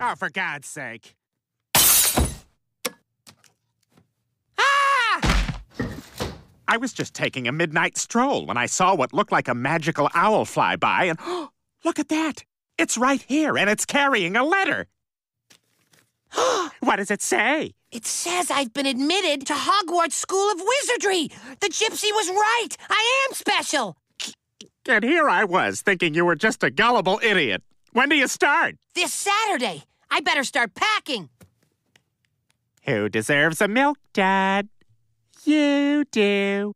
Oh, for God's sake. Ah! I was just taking a midnight stroll when I saw what looked like a magical owl fly by, and look at that! It's right here, and it's carrying a letter. what does it say? It says I've been admitted to Hogwarts School of Wizardry. The gypsy was right. I am special. And here I was, thinking you were just a gullible idiot. When do you start? This Saturday. I better start packing. Who deserves a milk Dad? You do.